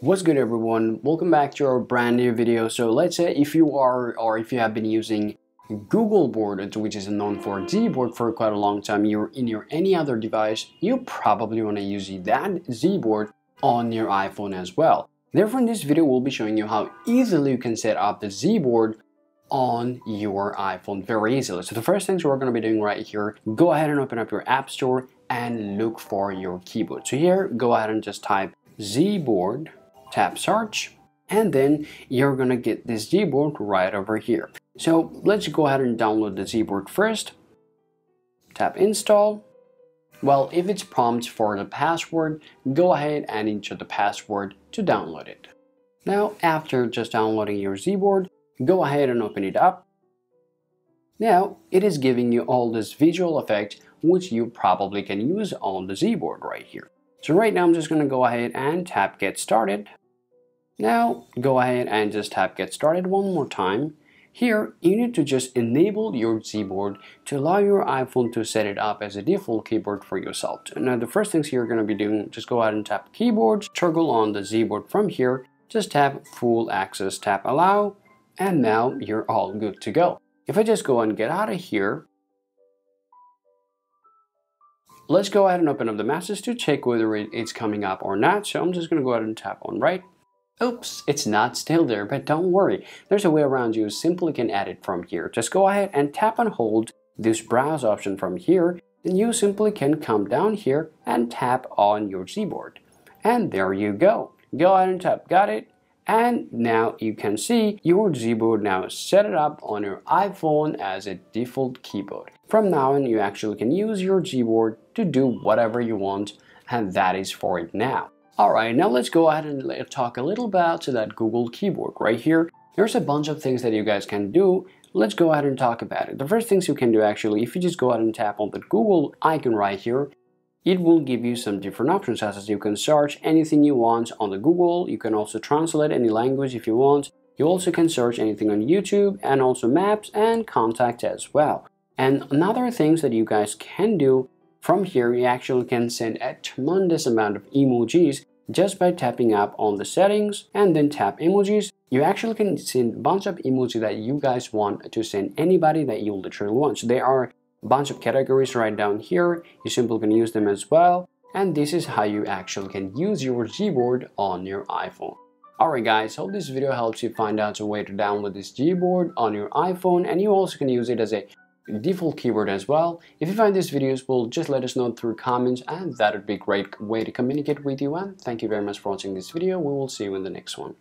What's good everyone? Welcome back to our brand new video. So let's say if you are or if you have been using Google Board, which is a known for Gboard for quite a long time, you're in your any other device, you probably want to use that Gboard on your iPhone as well. Therefore, in this video, we'll be showing you how easily you can set up the Gboard on your iPhone very easily. So the first things we're going to be doing right here, go ahead and open up your App Store and look for your keyboard. So here, go ahead and just type Gboard tap search and then you're gonna get this Gboard right over here. So let's go ahead and download the Gboard first. Tap install. Well, if it's prompts for the password, go ahead and enter the password to download it. Now, after just downloading your Gboard, go ahead and open it up. Now, it is giving you all this visual effect which you probably can use on the Gboard right here. So right now I'm just going to go ahead and tap get started. Now go ahead and just tap get started one more time. Here you need to just enable your Gboard to allow your iPhone to set it up as a default keyboard for yourself. Now the first things you're going to be doing, just go ahead and tap keyboard, toggle on the Gboard from here, just tap full access, tap allow, and now you're all good to go. If I just go and get out of here, let's go ahead and open up the message to check whether it's coming up or not. So I'm just going to go ahead and tap on right. Oops, it's not still there, but don't worry. There's a way around you simply can add it from here. Just go ahead and tap and hold this browse option from here and you simply can come down here and tap on your Gboard. And there you go. Go ahead and tap got it and now you can see your Gboard now set it up on your iPhone as a default keyboard. From now on you actually can use your Gboard to do whatever you want and that is for it now. Alright, now let's go ahead and talk a little about that Google keyboard right here. There's a bunch of things that you guys can do. Let's go ahead and talk about it. The first things you can do actually, if you just go ahead and tap on the Google icon right here, it will give you some different options as you can search anything you want on the Google. You can also translate any language if you want. You also can search anything on YouTube and also maps and contact as well. And another things that you guys can do from here, you actually can send a tremendous amount of emojis just by tapping up on the settings and then tap emojis. You actually can send a bunch of emojis that you guys want to send anybody that you literally want. So there are bunch of categories right down here. You simply can use them as well. And this is how you actually can use your Gboard on your iPhone. Alright guys, hope this video helps you find out a way to download this Gboard on your iPhone and you also can use it as a default keyboard as well. If you find this video useful, just let us know through comments and that would be a great way to communicate with you and thank you very much for watching this video. We will see you in the next one.